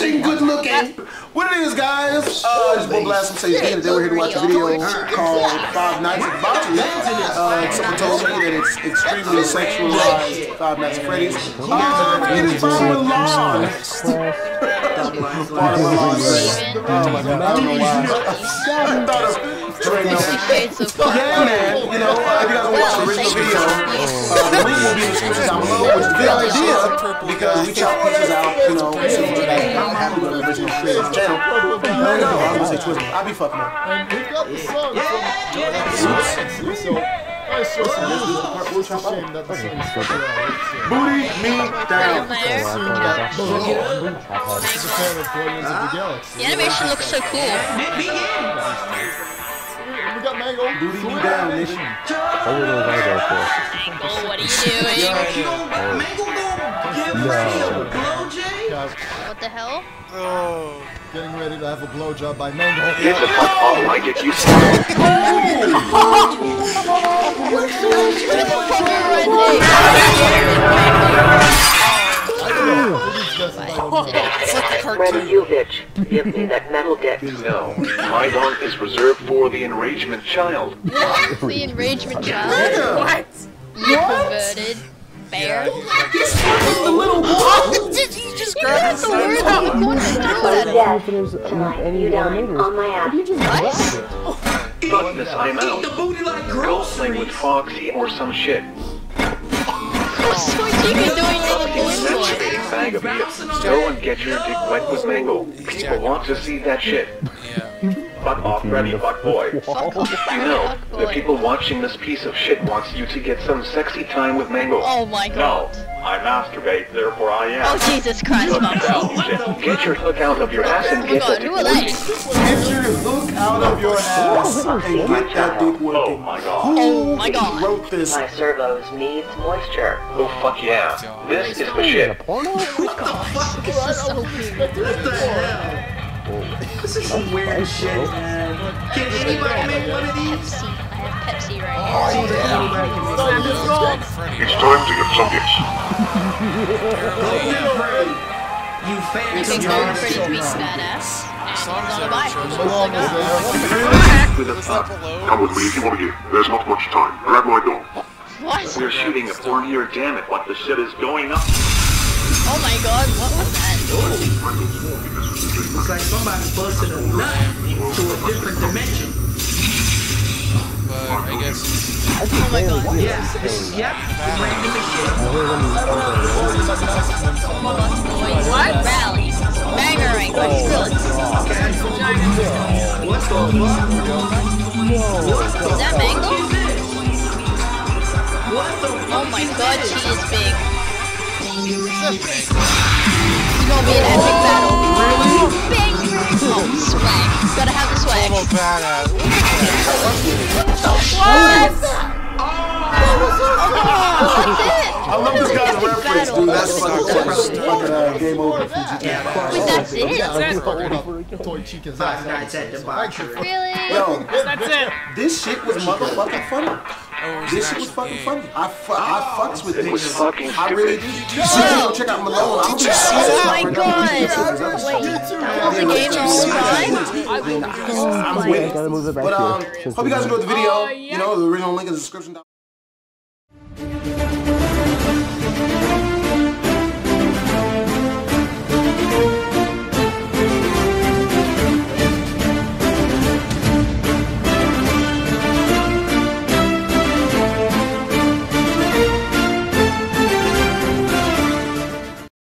Smashing, good looking. What it is, guys? Uh, it's Boy Blast from Say Today we're here to watch a video called Five Nights at Bocce. Uh, someone told me that it's extremely sexualized Five Nights at Freddy's. Um, it is by Milan. Part of Milan. Oh my god, I don't know why. I thought of Trey Yeah, man. You know, uh, if you guys want to watch the original video, uh, the link will be in the description down below, which is a good idea because we chop pieces out, you know, so that I'm happy with the original creator's channel. No, no, no, I was gonna say Twizzle. I'll be fucking up. And we got the song from so nice choice of music. It's a shame that the song Booty me down. Oh, He's a fan of Guardians of the Galaxy. The animation looks so cool. We got Mangle. Booty me down, nation. What would I go for? Mangle, what are you doing? What the hell? Oh. Getting ready to have a blowjob by Mangle. Get the fuck off my dick, you It's like a Ready, you bitch. Give me that metal dick. No, my dog is reserved for the enragement child. The enragement child. What? You perverted bear. He's fucking the little boy. He just grabbed the word out of the corner and threw it at him. Shall you down on my ass. What? Oh. Fuck this, I'm out. Go play with Foxy or some shit. What's Tortilla doing in the boy? Masturbating bag of shit. Go and get your dick wet with Mangle. People want to see that shit. Fuck off, Freddy, fuck boy. Fuck off, You know, fuck the people watching this piece of shit wants you to get some sexy time with Mangle. Oh my god. No. I masturbate, therefore I am. Oh Jesus Christ, Hook out, Get your hook out of your ass and Oh my get god, the who dick are they? Get your hook out of your ass and get that dick Oh working. my god. Oh my god. Wrote this. My servos needs moisture. Oh fuck yeah. This is the shit. Porno? Oh this is so weird. This is some weird shit, man. Can anybody make one of these? Pepsi. I have Pepsi right here. Oh, it's time to get some dicks. Golden Freddy. You I fans think of Golden Freddy to be yours. badass. And he's on a bike. Malohn was there. Fuck. Come with me if you want to get. There's not much time. Grab my dog. What? We're shooting a porn here, damn it, what the shit is going on? Oh my god, what was that? It's like somebody busted a nut to a different dimension. But I guess Oh my god. Yeah. Yep. Random as shit. What? Rally. Bangerang. Skrillex. What the fuck? Is that Mangle? What the Oh my god, she is big. It's gonna be an epic battle. Really? Big. Oh, swag. Gotta have the swag. oh badass. That's it. I love this guy's Epic reference, battle. dude. That's fucking, fucking, fucking uh, game over from GTA. Wait, that's it? Hold up. Toy Chica's Five ass. Nights at Debauchery. Really? Yo, this shit was motherfucking funny. This shit was fucking funny. I, fu- oh, I fucks with this. It fucking I really do. You should go check out Malohn. I'm just Oh my god. Wait, that was a game all I'm with it. But um, hope you guys enjoyed the video. You know, the original link is in the description down